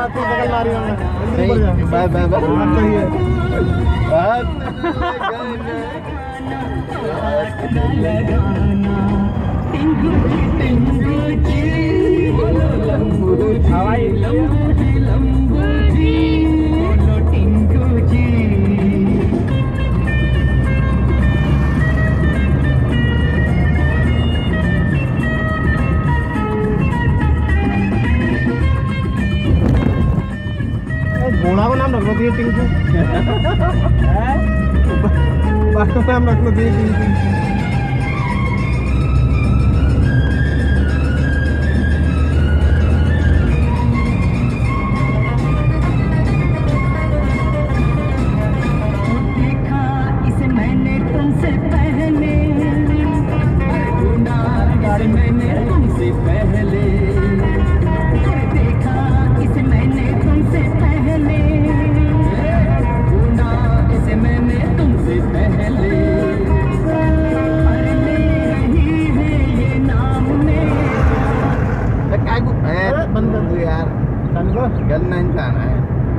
आपको पकड़ ला रही हूँ बाय बाय बाय सही है घोड़ा को नाम रख लो दिए टिंकू बाटो तो नाम रख लो दिए टिंकू मैंने तुमसे पहले। में बंद कर दो यार सन नाइन आना है